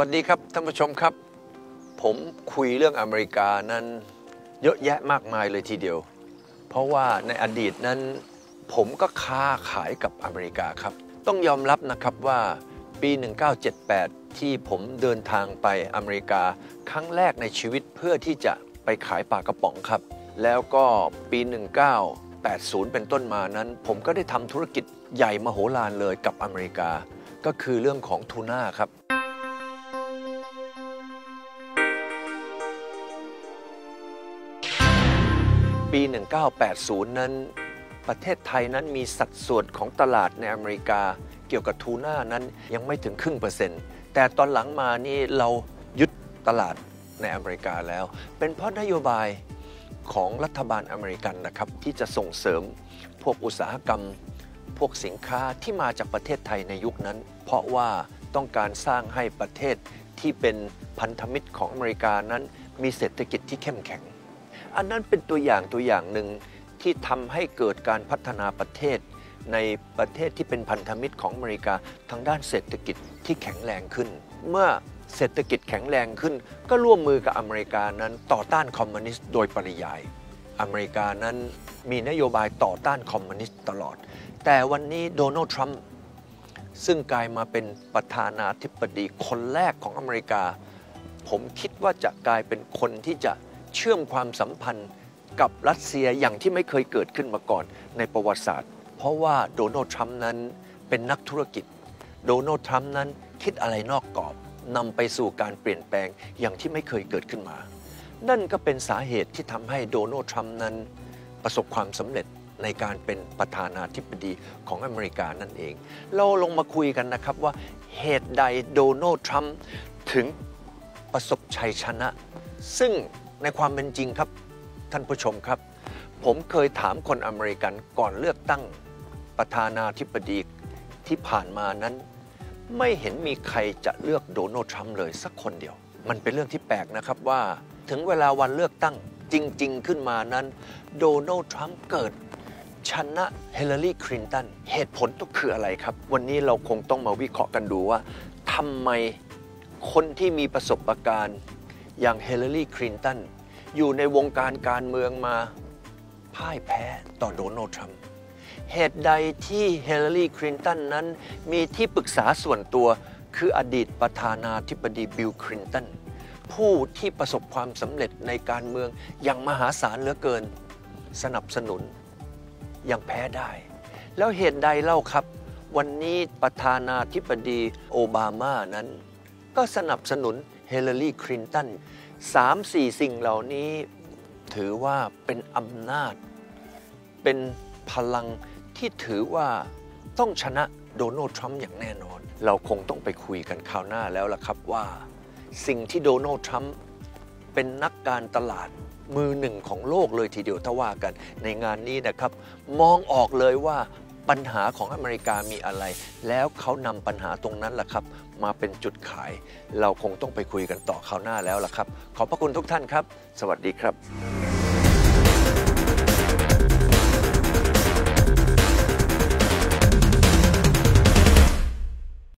วัสดีครับท่านผู้ชมครับ ผมคุยเรื่องอเมริกานั้นเยอะแยะมากมายเลยทีเดียว เพราะว่าในอดีตนั้น ผมก็ค้าขายกับอเมริกาครับ ต้องยอมรับนะครับว่าปี 1978 ที่ผมเดินทางไปอเมริกา ครั้งแรกในชีวิตเพื่อที่จะไปขายปลากระป๋องครับ แล้วก็ปี 1980 เป็นต้นมานั้น ผมก็ได้ทำธุรกิจใหญ่มโหฬารเลยกับอเมริกา ก็คือเรื่องของทูน่าครับ ปี 1980 นั้น ประเทศไทยนั้นมีสัดส่วนของตลาดในอเมริกา เกี่ยวกับทูน่านั้นยังไม่ถึงครึ่งเปอร์เซ็นต์แต่ตอนหลังมานี่เรายึดตลาดในอเมริกาแล้ว เป็นเพราะนโยบายของรัฐบาลอเมริกันนะครับ ที่จะส่งเสริมพวกอุตสาหกรรม พวกสินค้าที่มาจากประเทศไทยในยุคนั้น เพราะว่าต้องการสร้างให้ประเทศที่เป็นพันธมิตรของอเมริกานั้น มีเศรษฐกิจที่เข้มแข็ง อันนั้นเป็นตัวอย่างตัวอย่างหนึ่งที่ทำให้เกิดการพัฒนาประเทศ ในประเทศที่เป็นพันธมิตรของอเมริกาทางด้านเศรษฐกิจที่แข็งแรงขึ้น เมื่อเศรษฐกิจแข็งแรงขึ้น ก็ร่วมมือกับอเมริกานั้นต่อต้านคอมมิวนิสต์โดยปริยาย อเมริกานั้นมีนโยบายต่อต้านคอมมิวนิสต์ตลอด แต่วันนี้โดนัลด์ทรัมป์ซึ่งกลายมาเป็นประธานาธิบดีคนแรกของอเมริกา ผมคิดว่าจะกลายเป็นคนที่จะ เชื่อมความสัมพันธ์กับรัสเซียอย่างที่ไม่เคยเกิดขึ้นมาก่อนในประวัติศาสตร์ เพราะว่าโดนัลด์ทรัมป์นั้นเป็นนักธุรกิจ โดนัลด์ทรัมป์นั้นคิดอะไรนอกกรอบนำไปสู่การเปลี่ยนแปลงอย่างที่ไม่เคยเกิดขึ้นมา นั่นก็เป็นสาเหตุที่ทำให้โดนัลด์ทรัมป์นั้น ประสบความสำเร็จในการเป็นประธานาธิบดีของอเมริกานั่นเอง เราลงมาคุยกันนะครับว่าเหตุใดโดนัลด์ทรัมป์ถึงประสบชัยชนะ ซึ่ง ในความเป็นจริงครับท่านผู้ชมครับ ผมเคยถามคนอเมริกันก่อนเลือกตั้งประธานาธิบดีที่ผ่านมานั้น ไม่เห็นมีใครจะเลือกโดนัลด์ทรัมป์เลยสักคนเดียว มันเป็นเรื่องที่แปลกนะครับว่าถึงเวลาวันเลือกตั้งจริง ๆ ขึ้นมานั้น โดนัลด์ทรัมป์เกิดชนะฮิลลารีคลินตันเหตุผลต้องคืออะไรครับ วันนี้เราคงต้องมาวิเคราะห์กันดูว่าทำไมคนที่มีประสบการณ์ อย่างฮิลลารีคลินตันอยู่ในวงการการเมืองมาพ่ายแพ้ต่อโดนัลด์ทรัมป์เหตุใดที่เฮเลอรี่คลินตันนั้นมีที่ปรึกษาส่วนตัวคืออดีตประธานาธิบดีบิลคลินตันผู้ที่ประสบความสำเร็จในการเมืองอย่างมหาศาลเหลือเกิน สนับสนุนยังแพ้ได้ แล้วเหตุใดเล่าครับ วันนี้ประธานาธิบดีโอบามานั้น ก็สนับสนุน เฮเลอรีคลินตันสามสี่สิ่งเหล่านี้ถือว่าเป็นอำนาจ เป็นพลังที่ถือว่าต้องชนะโดนัลด์ทรัมป์อย่างแน่นอน เราคงต้องไปคุยกันคราวหน้าแล้วล่ะครับว่า สิ่งที่โดนัลด์ทรัมป์เป็นนักการตลาดมือหนึ่งของโลกเลยทีเดียวถ้าว่ากันในงานนี้นะครับ มองออกเลยว่า ปัญหาของอเมริกามีอะไร แล้วเขานำปัญหาตรงนั้นแหละครับ มาเป็นจุดขาย เราคงต้องไปคุยกันต่อคราวหน้าแล้วล่ะครับ ขอบพระคุณทุกท่านครับ สวัสดีครับ